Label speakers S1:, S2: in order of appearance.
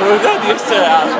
S1: Não, não disse, acho.